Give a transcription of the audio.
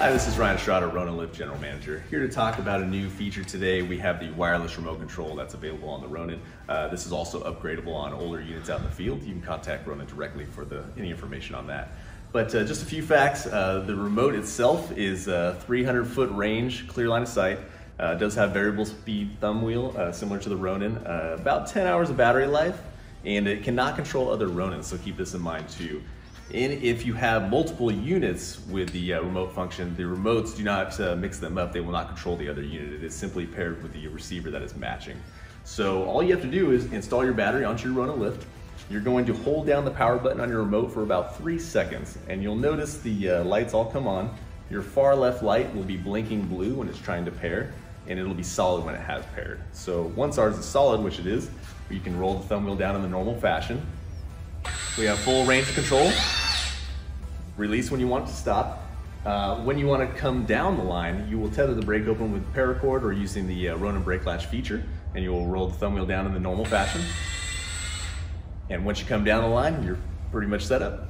Hi, this is Ryan Estrada, Ronin Lift General Manager. Here to talk about a new feature today. We have the wireless remote control that's available on the Ronin. Uh, this is also upgradable on older units out in the field. You can contact Ronin directly for the, any information on that. But uh, just a few facts. Uh, the remote itself is a 300 foot range, clear line of sight. Uh, does have variable speed thumb wheel, uh, similar to the Ronin. Uh, about 10 hours of battery life, and it cannot control other Ronins, so keep this in mind too. And if you have multiple units with the uh, remote function, the remotes do not uh, mix them up. They will not control the other unit. It is simply paired with the receiver that is matching. So all you have to do is install your battery onto your Ronin Lift. You're going to hold down the power button on your remote for about three seconds, and you'll notice the uh, lights all come on. Your far left light will be blinking blue when it's trying to pair, and it'll be solid when it has paired. So once ours is solid, which it is, you can roll the thumb wheel down in the normal fashion. We have full range of control release when you want to stop. Uh, when you want to come down the line, you will tether the brake open with paracord or using the uh, Ronin brake latch feature, and you will roll the thumb wheel down in the normal fashion. And once you come down the line, you're pretty much set up.